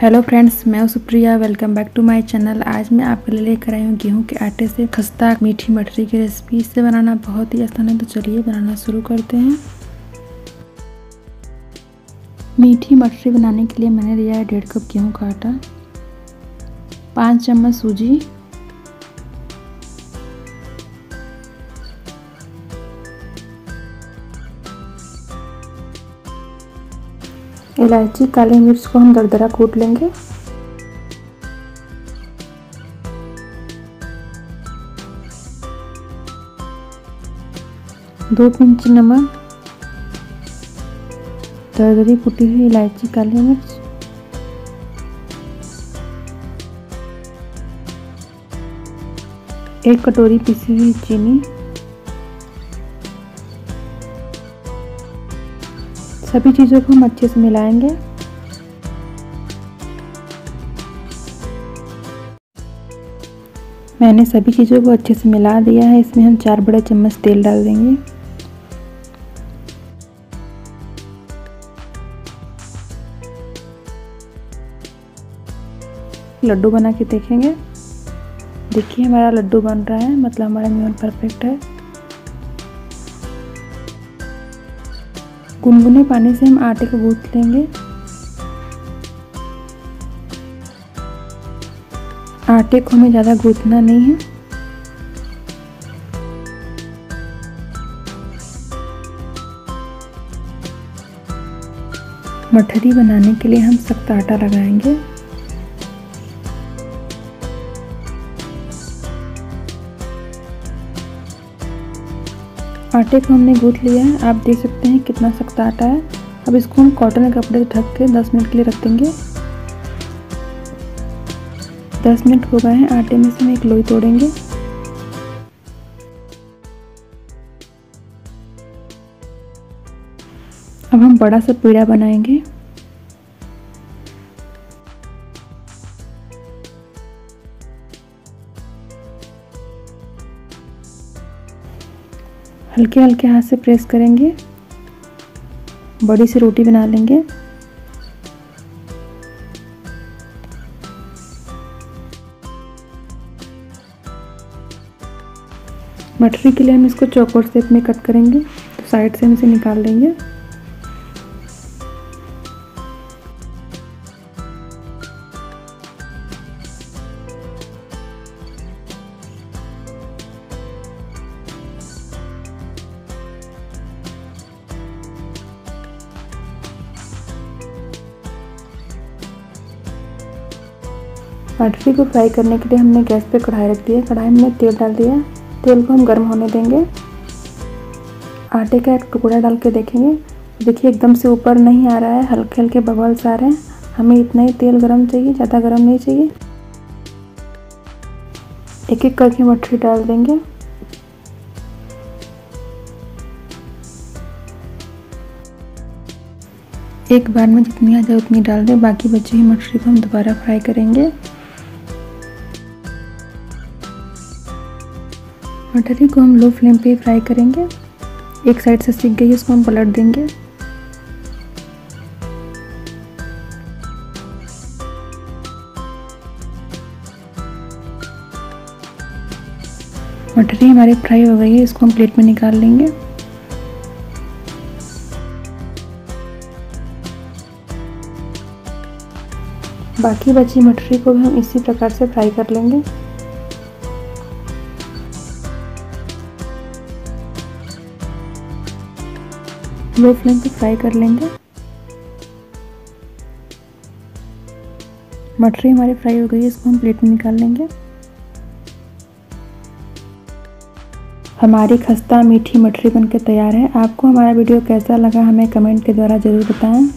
Hello friends मैं Supriya welcome back to my channel आज मैं आपके लिए लेकर आई हूँ गेहूँ के आटे से खस्ता, मीठी मटरी की रेसिपी इससे बनाना बहुत ही आसान है तो चलिए बनाना शुरू करते हैं। मीठी मटरी बनाने के लिए मैंने लिया है डेढ़ कप गेहूँ का आटा, पाँच चम्मच सूजी इलायची, काली मिर्च को हम दरदरा कूट लेंगे। दो पिंच नमक। दरदरी कुटी हुई इलायची, काली मिर्च। एक कटोरी पिसी हुई चीनी। सभी चीज़ों को हम अच्छे से मिलाएँगे। मैंने सभी चीज़ों को अच्छे से मिला दिया है। इसमें हम चार बड़े चम्मच तेल डाल देंगे। लड्डू बना के देखेंगे। देखिए हमारा लड्डू बन रहा है मतलब हमारा म्यून परफेक्ट है। गुनगुने पानी से हम आटे को गूंथ लेंगे। आटे को हमें ज़्यादा गूंथना नहीं है। मठरी बनाने के लिए हम सख्त आटा लगाएँगे। आटे को हमने गूंथ लिया है। आप देख सकते हैं कितना सख्त आटा है। अब इसको हम कॉटन के कपड़े से ढक के 10 मिनट के लिए रख देंगे। 10 मिनट हो गए हैं, आटे में से हम एक लोई तोड़ेंगे। अब हम बड़ा सा पीड़ा बनाएँगे। हल्के हल्के हाथ से प्रेस करेंगे। बड़ी सी रोटी बना लेंगे। मटरी के लिए हम इसको चौकोर शेप में कट करेंगे तो साइड से हम इसे निकाल लेंगे मटरी को फ्राई करने के लिए हमने गैस पे कढ़ाई रख दिया कढ़ाई में तेल डाल दिया तेल को हम गर्म होने देंगे। आटे का एक टुकड़ा डाल के देखेंगे। देखिए, एकदम से ऊपर नहीं आ रहा है। हल्के हल्के बबल्स आ रहे हैं। हमें इतना ही तेल गर्म चाहिए, ज़्यादा गर्म नहीं चाहिए। एक एक करके मटरी डाल देंगे। एक बार में जितनी आ जाए उतनी डाल दें। बाकी बची हुई मछली को हम दोबारा फ्राई करेंगे। मटरी को हम लो फ्लेम पे फ्राई करेंगे। एक साइड से सीख गई, उसको हम पलट देंगे। मटरी हमारी फ्राई हो गई है, इसको हम प्लेट में निकाल लेंगे। बाकी बची मटरी को भी हम इसी प्रकार से फ्राई कर लेंगे। लो फ्लेम पे फ्राई कर लेंगे। मटरी हमारी फ्राई हो गई है, इसको हम प्लेट में निकाल लेंगे। हमारी खस्ता मीठी मटरी बनके तैयार है। आपको हमारा वीडियो कैसा लगा हमें कमेंट के द्वारा ज़रूर बताएँ।